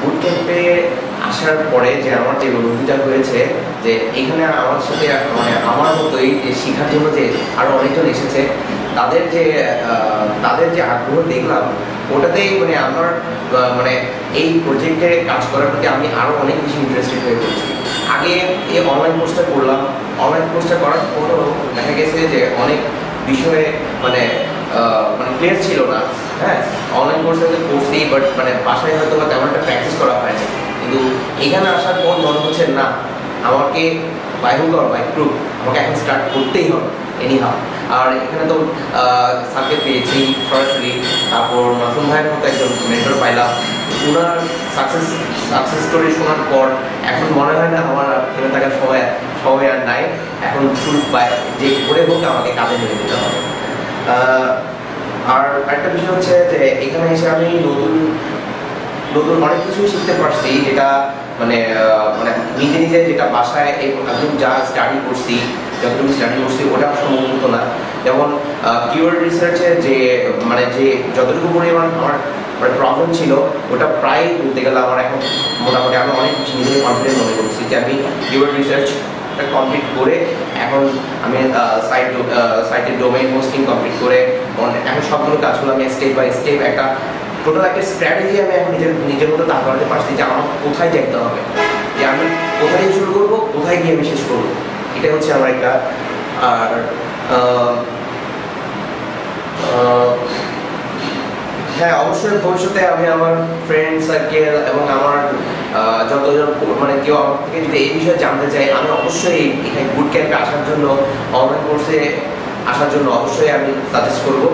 বুট ক্যাম্পে আসার পরে যে আমার যে অনুভূতিটা হয়েছে, যে এখানে আমার সাথে মানে আমার মতোই যে শেখার জন্য যে আরও অনেকজন এসেছে, তাদের যে তাদের যে আগ্রহ দেখলাম, ওটাতেই মানে আমার মানে এই প্রজেক্টে কাজ করার প্রতি আমি আরও অনেক বেশি ইন্টারেস্টেড হয়ে পড়ছি। আগে এই অনলাইন কোর্সটা করলাম অনলাইন কোর্সটা করার পরও দেখা গেছে যে অনেক বিষয়ে মানে মানে ক্লিয়ার ছিল না। হ্যাঁ অনলাইন কোর্সে তো করছি বাট মানে বাসায় হয়তো বা তেমন একটা প্র্যাকটিস করা হয়নি। কিন্তু এখানে আসার পর মনে হচ্ছে না, আমাকে বাই হুক আর বাই ক্রুপ আমাকে এখন স্টার্ট করতেই হবে এনি হাউ আর এখানে তো স্যারকে পেয়েছি সরাসরি, তারপর মাসুম ভাইয়ের মতো একজন মেন্টর পাইলাম। ওনার সাকসেস সাকসেস স্টোরি শোনার পর এখন মনে হয় না আমার থেমে থাকার সময় সময় আর নাই। এখন শুরু পায় যে করে হোক আমাকে কাজে নেমে যেতে হবে। আর একটা বিষয় হচ্ছে যে এখানে এসে আমি নতুন নতুন অনেক কিছুই শিখতে পারছি, যেটা মানে মানে নিজে নিজে যেটা বাসায় একদম যা স্টাডি করছি, যতটুকু স্টাডি করছি, ওটা সম্ভব হতো না। যেমন কিওয়ার্ড রিসার্চে যে মানে যে যতটুকু পরিমাণ আমার মানে প্রবলেম ছিল, ওটা প্রায় বলতে গেলে আমার এখন মোটামুটি আমি অনেক নিজেকে কনফিডেন্ট মনে করছি যে আমি কিওয়ার্ড রিসার্চ কমপ্লিট করে এখন আমি সাইট সাইটের ডোমেইন হোস্টিং কমপ্লিট করে এখন সবগুলো কাজগুলো আমি স্টেপ বাই স্টেপ একটা টোটাল একটা স্ট্র্যাটেজি আমি এখন নিজের নিজের মতো দাঁড় করাতে পারছি যে আমার কোথায় যেতে হবে। যে আমি কোথায় শুরু করব, কোথায় গিয়ে আমি শেষ করব। এটা হচ্ছে আমার একটা, আর হ্যাঁ অবশ্যই ভবিষ্যতে আমি আমার ফ্রেন্ড সার্কেল এবং আমার যতজন মানে কেউ আমার থেকে যদি এই বিষয়ে জানতে চাই আমি অবশ্যই এখানে বুট ক্যাম্পে আসার জন্য অনলাইন কোর্সে আসার জন্য অবশ্যই আমি সাজেস্ট করব।